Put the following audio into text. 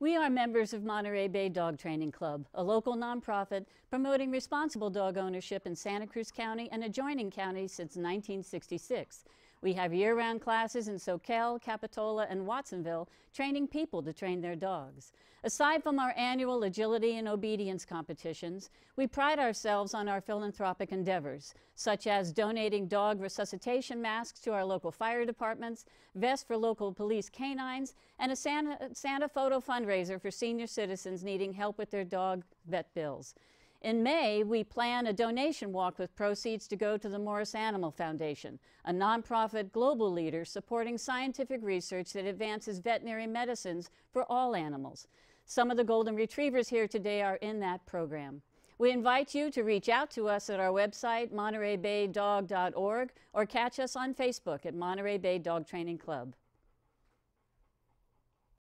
We are members of Monterey Bay Dog Training Club, a local nonprofit promoting responsible dog ownership in Santa Cruz County and adjoining counties since 1966. We have year round classes in Soquel, Capitola, and Watsonville, training people to train their dogs. Aside from our annual agility and obedience competitions, we pride ourselves on our philanthropic endeavors, such as donating dog resuscitation masks to our local fire departments, vests for local police canines, and a Santa, Santa Photo fundraiser for senior citizens needing help with their dog vet bills. In May, we plan a donation walk with proceeds to go to the Morris Animal Foundation, a nonprofit global leader supporting scientific research that advances veterinary medicines for all animals. Some of the golden retrievers here today are in that program. We invite you to reach out to us at our website, montereybaydog.org, or catch us on Facebook at Monterey Bay Dog Training Club.